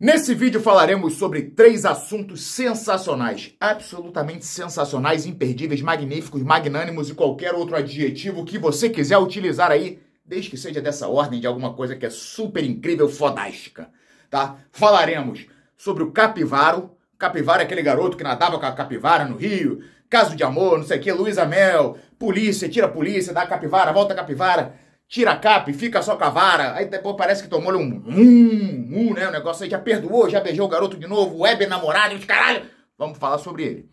Nesse vídeo falaremos sobre três assuntos sensacionais, absolutamente sensacionais, imperdíveis, magníficos, magnânimos e qualquer outro adjetivo que você quiser utilizar aí, desde que seja dessa ordem de alguma coisa que é super incrível, fodástica, tá? Falaremos sobre o capivaro, capivara é aquele garoto que nadava com a capivara no rio, caso de amor, não sei o que, Luísa Mel, polícia, tira a polícia, dá a capivara, volta a capivara, tira a capa e fica só com a vara. Aí depois parece que tomou um um, um, né? O negócio aí já perdoou, já beijou o garoto de novo, web namorado, de caralho. Vamos falar sobre ele.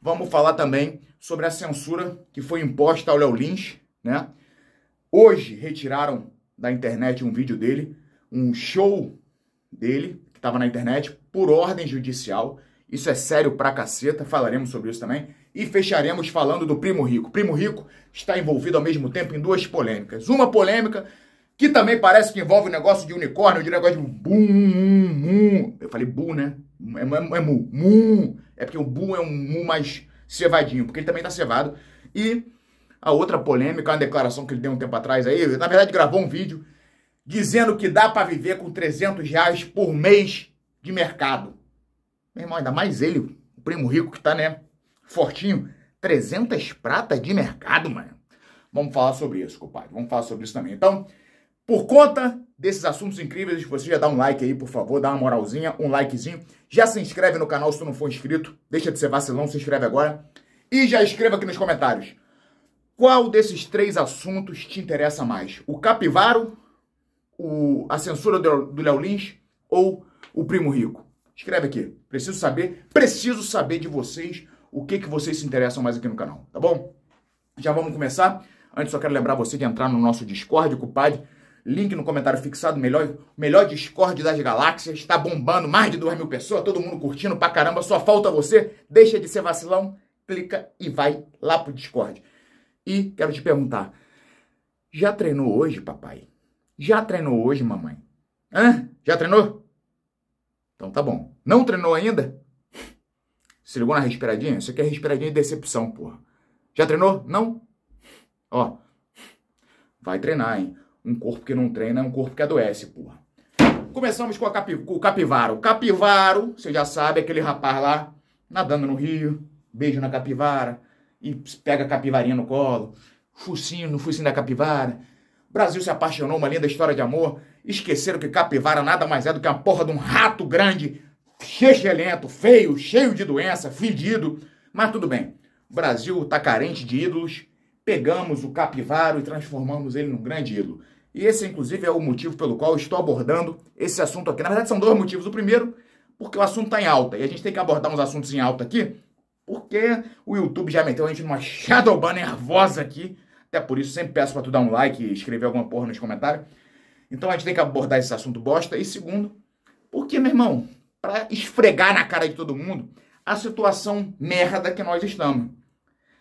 Vamos falar também sobre a censura que foi imposta ao Léo Lins, né? Hoje retiraram da internet um vídeo dele, um show dele, que estava na internet, por ordem judicial. Isso é sério pra caceta, falaremos sobre isso também. E fecharemos falando do Primo Rico. Primo Rico está envolvido ao mesmo tempo em duas polêmicas. Uma polêmica que também parece que envolve o negócio de unicórnio, de negócio de bum, mu. Eu falei bu, né? É, é, é mu. Mu. É porque o bu é um mu mais cevadinho, porque ele também tá cevado. E a outra polêmica, uma declaração que ele deu um tempo atrás aí, na verdade gravou um vídeo dizendo que dá para viver com 300 reais por mês de mercado. Meu irmão, ainda mais ele, o primo rico que tá, né, fortinho. 300 pratas de mercado, mano. Vamos falar sobre isso, compadre. Vamos falar sobre isso também. Então, por conta desses assuntos incríveis, você já dá um like aí, por favor, dá uma moralzinha, um likezinho. Já se inscreve no canal se tu não for inscrito. Deixa de ser vacilão, se inscreve agora. E já escreva aqui nos comentários. Qual desses três assuntos te interessa mais? O capivaro, o, a censura do, do Léo Lins ou o primo rico? Escreve aqui. Preciso saber, preciso saber de vocês o que, que vocês se interessam mais aqui no canal, tá bom? Já vamos começar. Antes só quero lembrar você de entrar no nosso Discord, compadre. Link no comentário fixado, melhor, melhor Discord das galáxias. Está bombando mais de 2 mil pessoas, todo mundo curtindo pra caramba. Só falta você. Deixa de ser vacilão, clica e vai lá pro Discord. E quero te perguntar: já treinou hoje, papai? Já treinou hoje, mamãe? Hã? Já treinou? Então tá bom. Não treinou ainda? Se ligou na respiradinha? Isso aqui é respiradinha de decepção, porra. Já treinou? Não? Ó. Vai treinar, hein? Um corpo que não treina é um corpo que adoece, porra. Começamos com, a capi, com o capivaro. Capivaro, você já sabe, aquele rapaz lá, nadando no rio, beijo na capivara, e pega a capivarinha no colo, focinho no focinho da capivara. Brasil se apaixonou, uma linda história de amor. Esqueceram que capivara nada mais é do que uma porra de um rato grande, lento, feio, cheio de doença, fedido. Mas tudo bem. O Brasil tá carente de ídolos. Pegamos o capivaro e transformamos ele num grande ídolo. E esse, inclusive, é o motivo pelo qual estou abordando esse assunto aqui. Na verdade, são dois motivos. O primeiro, porque o assunto está em alta. E a gente tem que abordar uns assuntos em alta aqui, porque o YouTube já meteu a gente numa shadowban nervosa aqui até por isso, sempre peço para tu dar um like e escrever alguma porra nos comentários. Então a gente tem que abordar esse assunto bosta. E segundo, porque, meu irmão, para esfregar na cara de todo mundo a situação merda que nós estamos.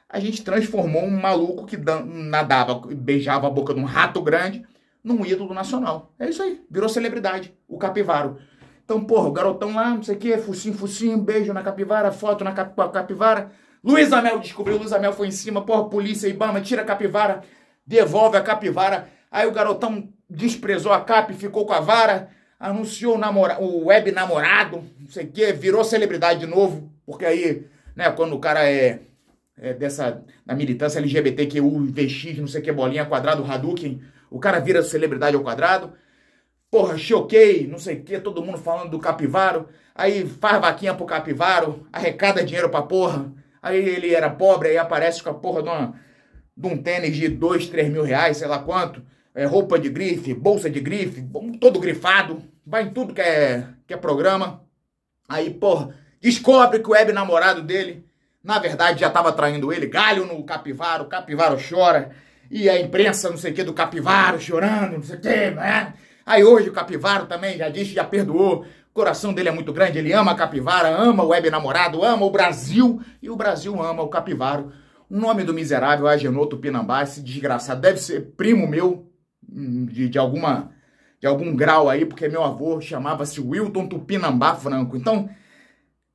A gente transformou um maluco que nadava, beijava a boca de um rato grande num ídolo nacional. É isso aí, virou celebridade, o capivaro. Então, porra, o garotão lá, não sei o quê, focinho, focinho, beijo na capivara, foto na cap capivara. Luiz Amel descobriu, Luiz Amel foi em cima, porra, polícia, Ibama, tira a capivara, devolve a capivara. Aí o garotão desprezou a cap, ficou com a vara, anunciou o, namora o web namorado, não sei o quê, virou celebridade de novo, porque aí, né, quando o cara é, é dessa, da militância LGBTQU, VX, não sei o que, bolinha quadrado, Hadouken, o cara vira celebridade ao quadrado. Porra, choquei, não sei o que, todo mundo falando do capivaro. Aí faz vaquinha pro capivaro, arrecada dinheiro pra porra. Aí ele era pobre, aí aparece com a porra de, uma, de um tênis de 2, 3 mil reais, sei lá quanto. É, roupa de grife, bolsa de grife, todo grifado. Vai em tudo que é, que é programa. Aí, porra, descobre que o web namorado dele, na verdade, já tava traindo ele. Galho no capivaro, o capivaro chora. E a imprensa, não sei o que, do capivaro chorando, não sei o que, né? Aí hoje o capivaro também já disse, já perdoou coração dele é muito grande, ele ama a capivara, ama o web namorado, ama o Brasil e o Brasil ama o capivaro. O nome do miserável Agenor Tupinambá, esse desgraçado, deve ser primo meu, de, de alguma de algum grau aí, porque meu avô chamava-se Wilton Tupinambá Franco. Então,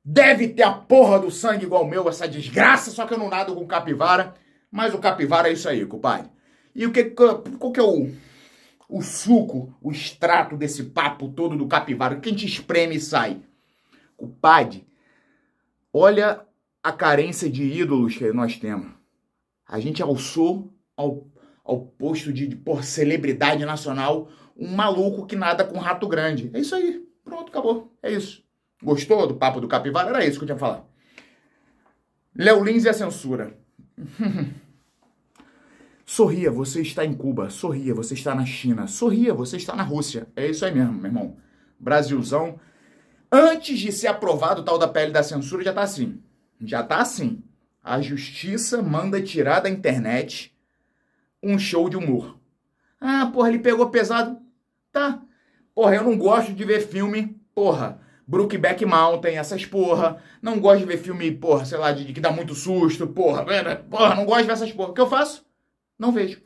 deve ter a porra do sangue igual meu, essa desgraça, só que eu não nado com capivara. Mas o capivara é isso aí, compadre. E o que, qual que é o, o suco, o extrato desse papo todo do capivara, que a gente espreme e sai. O Pad, olha a carência de ídolos que nós temos. A gente alçou ao, ao posto de, de por celebridade nacional um maluco que nada com rato grande. É isso aí. Pronto, acabou. É isso. Gostou do papo do capivara? Era isso que eu tinha falar. Léo Lins e a censura. Sorria, você está em Cuba. Sorria, você está na China. Sorria, você está na Rússia. É isso aí mesmo, meu irmão. Brasilzão. Antes de ser aprovado o tal da pele da censura, já tá assim. Já tá assim. A justiça manda tirar da internet um show de humor. Ah, porra, ele pegou pesado. Tá. Porra, eu não gosto de ver filme, porra, Brookback Mountain, essas porra. Não gosto de ver filme, porra, sei lá, de, de que dá muito susto, porra. Porra, não gosto de ver essas porra. O que eu faço? Não vejo.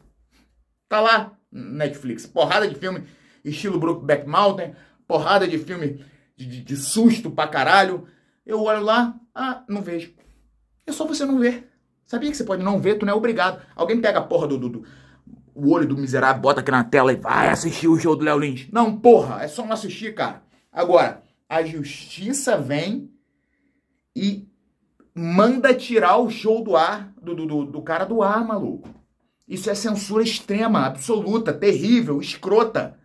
Tá lá, Netflix. Porrada de filme, estilo Brookback Mountain, porrada de filme de, de, de susto pra caralho. Eu olho lá, ah, não vejo. É só você não ver. Sabia que você pode não ver, tu não é obrigado. Alguém pega a porra do, do, do o olho do miserável, bota aqui na tela e vai assistir o show do Léo Lins. Não, porra, é só não assistir, cara. Agora, a justiça vem e manda tirar o show do ar, do, do, do cara do ar, maluco. Isso é censura extrema, absoluta, terrível, escrota.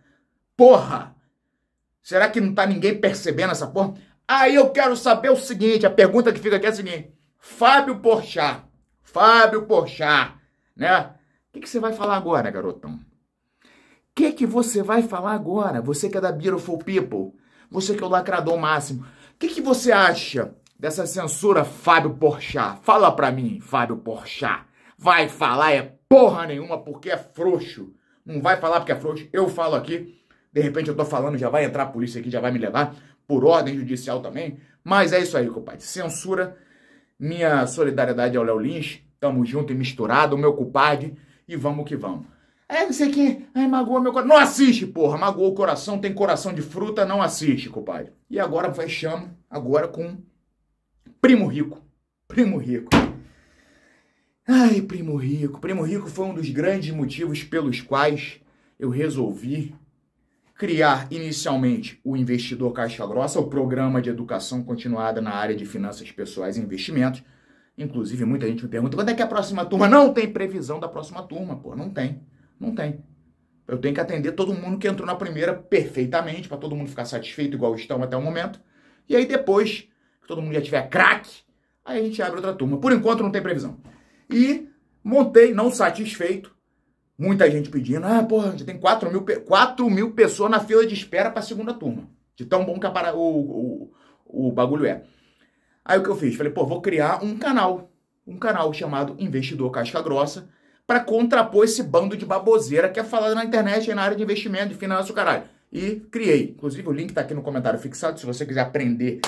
Porra! Será que não tá ninguém percebendo essa porra? Aí eu quero saber o seguinte, a pergunta que fica aqui é a seguinte. Fábio Porchat, Fábio Porchat, né? O que, que você vai falar agora, garotão? O que, que você vai falar agora? Você que é da Beautiful People, você que é o lacrador máximo. O que, que você acha dessa censura, Fábio Porchat? Fala pra mim, Fábio Porchat. Vai falar é porra nenhuma porque é frouxo. Não vai falar porque é frouxo. Eu falo aqui. De repente eu tô falando, já vai entrar a polícia aqui, já vai me levar. Por ordem judicial também. Mas é isso aí, compadre. Censura. Minha solidariedade ao Léo Lins. Tamo junto e misturado. O meu culpado. E vamos que vamos. É, não sei o que. Ai, magoa meu coração. Não assiste, porra. Magoou o coração, tem coração de fruta, não assiste, compadre. E agora fechamos, agora com Primo Rico. Primo Rico. Ai, Primo Rico. Primo Rico foi um dos grandes motivos pelos quais eu resolvi criar inicialmente o Investidor Caixa Grossa, o programa de educação continuada na área de finanças pessoais e investimentos. Inclusive, muita gente me pergunta quando é que é a próxima turma? Não tem previsão da próxima turma, pô, não tem. Não tem. Eu tenho que atender todo mundo que entrou na primeira perfeitamente, para todo mundo ficar satisfeito, igual estão até o momento. E aí depois, que todo mundo já tiver craque, aí a gente abre outra turma. Por enquanto não tem previsão. E montei, não satisfeito, muita gente pedindo, ah, porra, já tem 4 mil, 4 mil pessoas na fila de espera para a segunda turma. De tão bom que a, o, o, o bagulho é. Aí o que eu fiz? Falei, pô, vou criar um canal. Um canal chamado Investidor Casca Grossa para contrapor esse bando de baboseira que é falado na internet e na área de investimento, de finanças, o caralho. E criei. Inclusive, o link está aqui no comentário fixado, se você quiser aprender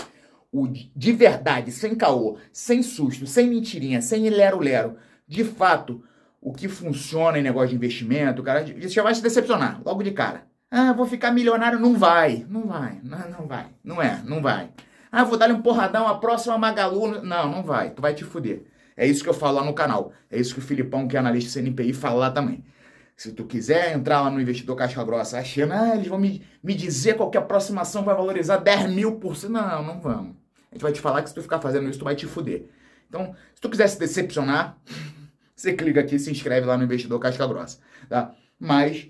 o de verdade, sem caô, sem susto, sem mentirinha, sem lero-lero, de fato, o que funciona em negócio de investimento, cara, você já vai se decepcionar, logo de cara. Ah, vou ficar milionário. Não vai, não vai, não, não vai, não é, não vai. Ah, vou dar-lhe um porradão, a próxima Magalu. Não, não vai, tu vai te fuder. É isso que eu falo lá no canal. É isso que o Filipão, que é analista CNPI, fala lá também. Se tu quiser entrar lá no investidor Caixa Grossa achando, ah, eles vão me, me dizer qual que a próxima ação vai valorizar 10 mil por cento. Não, não vamos. A gente vai te falar que se tu ficar fazendo isso, tu vai te fuder. Então, se tu quiser se decepcionar, você clica aqui e se inscreve lá no investidor Casca Grossa, tá? Mas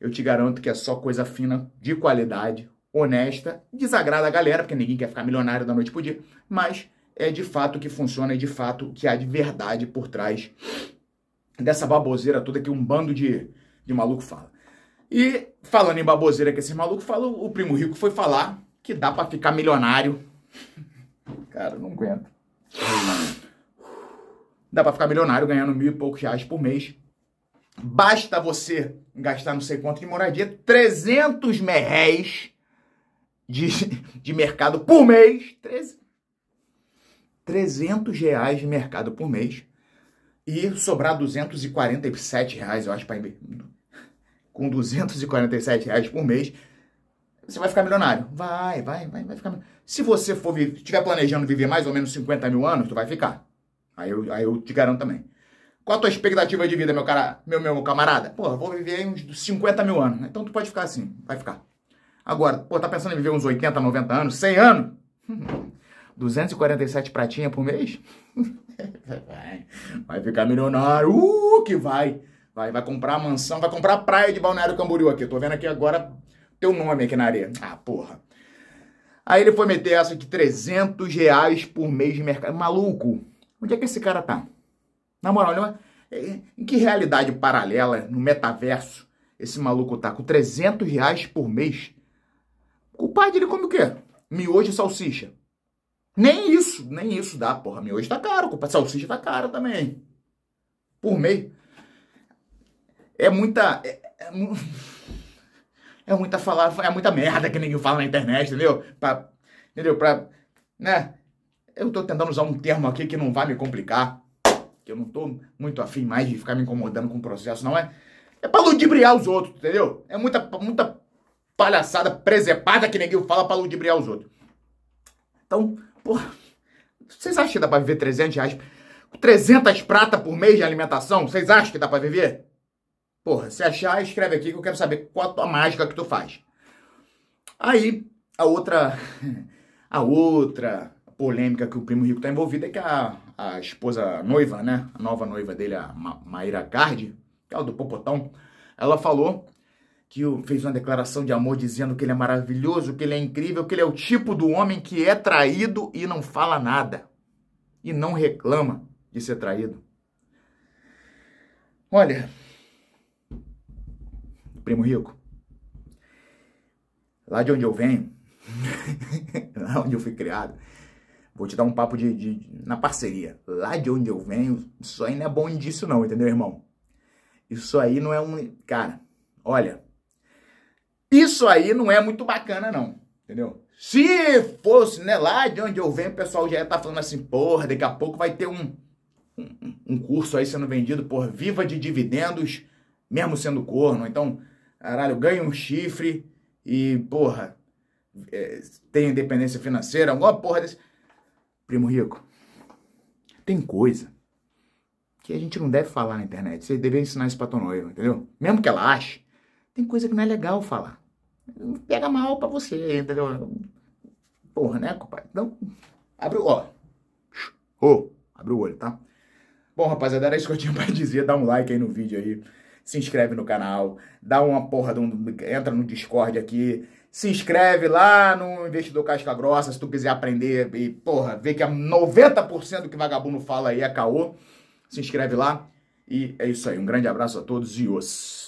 eu te garanto que é só coisa fina, de qualidade, honesta, desagrada a galera, porque ninguém quer ficar milionário da noite pro dia, mas é de fato que funciona e de fato que há de verdade por trás dessa baboseira toda que um bando de, de maluco fala. E falando em baboseira que esse maluco fala, o primo rico foi falar que dá para ficar milionário. Cara, não aguento. Dá para ficar milionário ganhando mil e poucos reais por mês. Basta você gastar não sei quanto de moradia, 300 merréis de, de mercado por mês. 13, 300 reais de mercado por mês e sobrar 247 reais, eu acho, para com 247 reais por mês, você vai ficar milionário. Vai, vai, vai, vai ficar Se você for estiver planejando viver mais ou menos 50 mil anos, tu vai ficar. Aí eu, aí eu te garanto também. Qual a tua expectativa de vida, meu, cara, meu, meu camarada? Pô, vou viver uns 50 mil anos. Então tu pode ficar assim, vai ficar. Agora, pô, tá pensando em viver uns 80, 90 anos, 100 anos? 247 pratinhas por mês? vai, vai ficar milionário. Uh, que vai. Vai, vai comprar mansão, vai comprar praia de Balneário Camboriú aqui. Tô vendo aqui agora teu nome aqui na areia. Ah, porra. Aí ele foi meter essa de 300 reais por mês de mercado. Maluco, onde é que esse cara tá? Na moral, é, em que realidade paralela, no metaverso, esse maluco tá com 300 reais por mês? O pai dele come o quê? Miojo e salsicha. Nem isso, nem isso dá, porra. Miojo tá caro, salsicha tá cara também. Por mês. É muita. É, é, é, muita falar, é muita merda que ninguém fala na internet, entendeu? Pra, entendeu? Pra. Né? Eu tô tentando usar um termo aqui que não vai me complicar. Que eu não tô muito afim mais de ficar me incomodando com o processo, não é? É pra ludibriar os outros, entendeu? É muita, muita palhaçada presepada que ninguém fala pra ludibriar os outros. Então, porra, vocês acham que dá pra viver 300 reais? 300 prata por mês de alimentação? Vocês acham que dá pra viver? Porra, se achar, escreve aqui que eu quero saber qual a tua mágica que tu faz. Aí, a outra, a outra polêmica que o Primo Rico tá envolvido é que a, a esposa noiva, né, a nova noiva dele, a Ma Maíra Cardi, que é o do Popotão, ela falou que fez uma declaração de amor dizendo que ele é maravilhoso, que ele é incrível, que ele é o tipo do homem que é traído e não fala nada. E não reclama de ser traído. Olha, primo rico, lá de onde eu venho, lá onde eu fui criado, vou te dar um papo de, de, na parceria. Lá de onde eu venho, isso aí não é bom indício não, entendeu, irmão? Isso aí não é um... Cara, olha, isso aí não é muito bacana, não. Entendeu? Se fosse, né, lá de onde eu venho, o pessoal já ia estar tá falando assim, porra, daqui a pouco vai ter um, um, um, curso aí sendo vendido, por viva de dividendos, mesmo sendo corno. Então, caralho, ganha um chifre e, porra, é, tem independência financeira, alguma porra desse. Primo Rico, tem coisa que a gente não deve falar na internet. Você deve ensinar isso pra tua noiva, entendeu? Mesmo que ela ache, tem coisa que não é legal falar pega mal pra você, entendeu? Porra, né, compadre? Então, abre o ó. Ô, abre o olho, tá? Bom, rapaziada, era isso que eu tinha pra dizer. Dá um like aí no vídeo aí. Se inscreve no canal. Dá uma porra, um, entra no Discord aqui. Se inscreve lá no Investidor Casca Grossa se tu quiser aprender e, porra, ver que é 90% do que vagabundo fala aí é caô. Se inscreve lá. E é isso aí. Um grande abraço a todos e os.